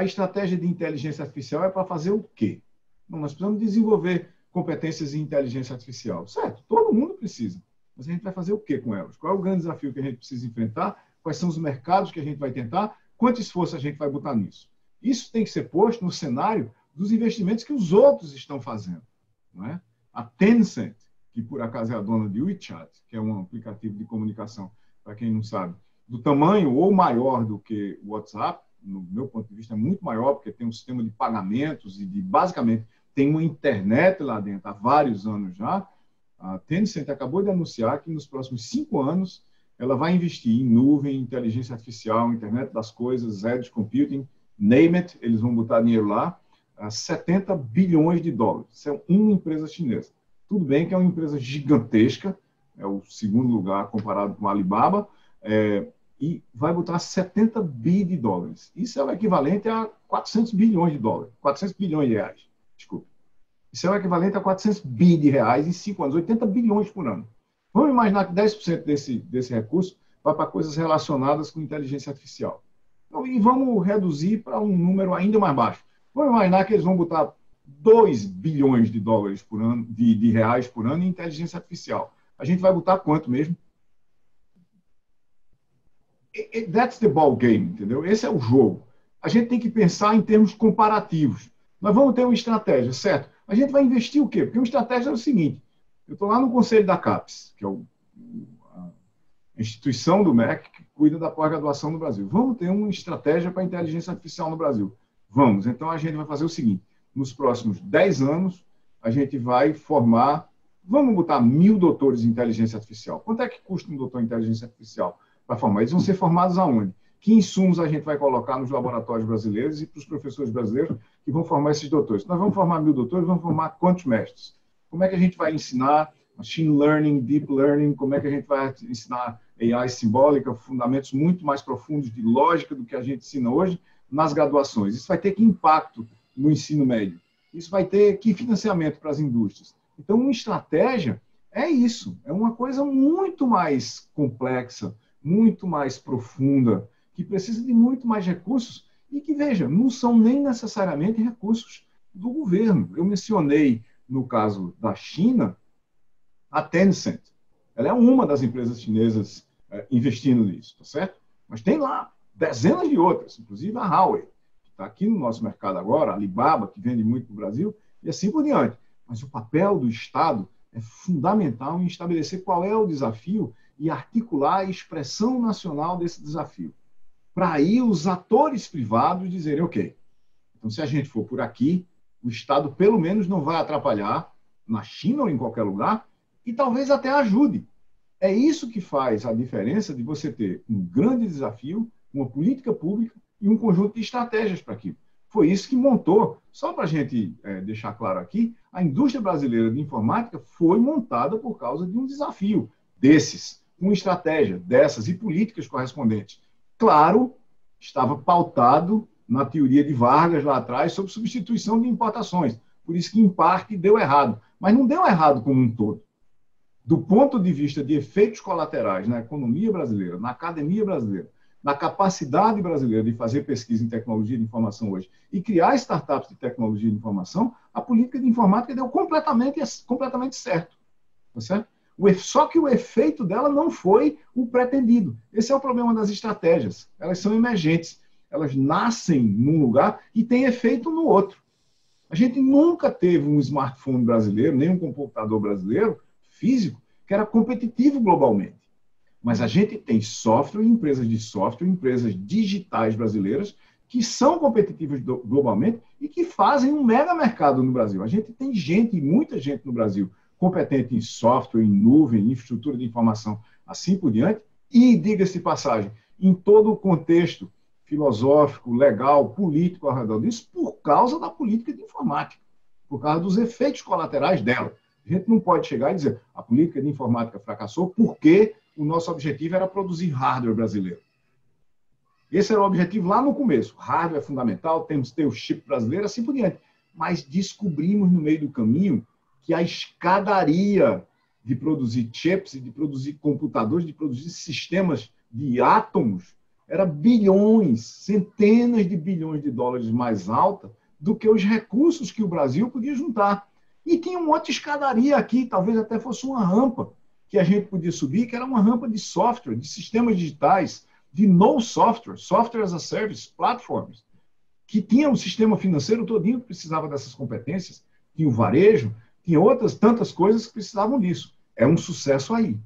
a estratégia de inteligência artificial é para fazer o quê? Nós precisamos desenvolver competências em inteligência artificial. Certo, todo mundo precisa. Mas a gente vai fazer o quê com elas? Qual é o grande desafio que a gente precisa enfrentar? Quais são os mercados que a gente vai tentar? Quanto esforço a gente vai botar nisso? Isso tem que ser posto no cenário dos investimentos que os outros estão fazendo. Não é? A Tencent, que por acaso é a dona de WeChat, que é um aplicativo de comunicação, para quem não sabe, do tamanho ou maior do que o WhatsApp, no meu ponto de vista, é muito maior, porque tem um sistema de pagamentos e de, basicamente, tem uma internet lá dentro há vários anos já. A Tencent acabou de anunciar que nos próximos cinco anos ela vai investir em nuvem, inteligência artificial, internet das coisas, edge computing, name it, eles vão botar dinheiro lá, 70 bilhões de dólares. Isso é uma empresa chinesa. Tudo bem que é uma empresa gigantesca, é o segundo lugar comparado com a Alibaba, é, e vai botar 70 bi de dólares. Isso é o equivalente a 400 bilhões de dólares, 400 bilhões de reais, desculpe. Isso é o equivalente a 400 bi de reais em cinco anos, 80 bilhões por ano. Vamos imaginar que 10% desse, desse recurso vai para coisas relacionadas com inteligência artificial. Então, e vamos reduzir para um número ainda mais baixo. Vamos imaginar que eles vão botar 2 bilhões de dólares por ano, de, de reais por ano em inteligência artificial. A gente vai botar quanto mesmo? That's the ball game, entendeu? Esse é o jogo. A gente tem que pensar em termos comparativos. Nós vamos ter uma estratégia, certo? A gente vai investir o quê? Porque uma estratégia é o seguinte: eu estou lá no conselho da CAPES, que é o, a instituição do MEC que cuida da pós-graduação no Brasil. Vamos ter uma estratégia para a inteligência artificial no Brasil. Vamos. Então, a gente vai fazer o seguinte: nos próximos 10 anos, a gente vai formar, vamos botar mil doutores em inteligência artificial. Quanto é que custa um doutor em inteligência artificial para formar? Eles vão ser formados aonde? Que insumos a gente vai colocar nos laboratórios brasileiros e para os professores brasileiros que vão formar esses doutores? Nós vamos formar mil doutores, vamos formar quantos mestres? Como é que a gente vai ensinar machine learning, deep learning? Como é que a gente vai ensinar AI simbólica, fundamentos muito mais profundos de lógica do que a gente ensina hoje? nas graduações. Isso vai ter que impacto no ensino médio. Isso vai ter que financiamento para as indústrias. Então, uma estratégia é isso. É uma coisa muito mais complexa, muito mais profunda, que precisa de muito mais recursos e que, veja, não são nem necessariamente recursos do governo. Eu mencionei, no caso da China, a Tencent. Ela é uma das empresas chinesas é, investindo nisso, tá certo? Mas tem lá dezenas de outras, inclusive a Huawei, que está aqui no nosso mercado agora, a Alibaba, que vende muito para o Brasil, e assim por diante. Mas o papel do Estado é fundamental em estabelecer qual é o desafio e articular a expressão nacional desse desafio. Para aí os atores privados dizerem, ok, então se a gente for por aqui, o Estado pelo menos não vai atrapalhar na China ou em qualquer lugar e talvez até ajude. É isso que faz a diferença de você ter um grande desafio uma política pública e um conjunto de estratégias para aquilo. Foi isso que montou, só para a gente é, deixar claro aqui, a indústria brasileira de informática foi montada por causa de um desafio desses, uma estratégia dessas e políticas correspondentes. Claro, estava pautado na teoria de Vargas lá atrás sobre substituição de importações. Por isso que, em parte, deu errado. Mas não deu errado como um todo. Do ponto de vista de efeitos colaterais na economia brasileira, na academia brasileira, na capacidade brasileira de fazer pesquisa em tecnologia de informação hoje e criar startups de tecnologia de informação, a política de informática deu completamente, completamente certo. Tá certo? Só que o efeito dela não foi o pretendido. Esse é o problema das estratégias. Elas são emergentes. Elas nascem num lugar e têm efeito no outro. A gente nunca teve um smartphone brasileiro, nem um computador brasileiro físico, que era competitivo globalmente. Mas a gente tem software, empresas de software, empresas digitais brasileiras que são competitivas globalmente e que fazem um mega mercado no Brasil. A gente tem gente, muita gente no Brasil, competente em software, em nuvem, em infraestrutura de informação, assim por diante. E, diga-se passagem, em todo o contexto filosófico, legal, político ao redor disso, por causa da política de informática, por causa dos efeitos colaterais dela. A gente não pode chegar e dizer a política de informática fracassou porque o nosso objetivo era produzir hardware brasileiro. Esse era o objetivo lá no começo. Hardware é fundamental, temos que ter o chip brasileiro, assim por diante. Mas descobrimos no meio do caminho que a escadaria de produzir chips, de produzir computadores, de produzir sistemas de átomos, era bilhões, centenas de bilhões de dólares mais alta do que os recursos que o Brasil podia juntar. E tinha um monte de escadaria aqui, talvez até fosse uma rampa que a gente podia subir, que era uma rampa de software, de sistemas digitais, de no software, software as a service, platforms, que tinha um sistema financeiro todinho que precisava dessas competências, tinha o varejo, tinha outras tantas coisas que precisavam disso. É um sucesso aí.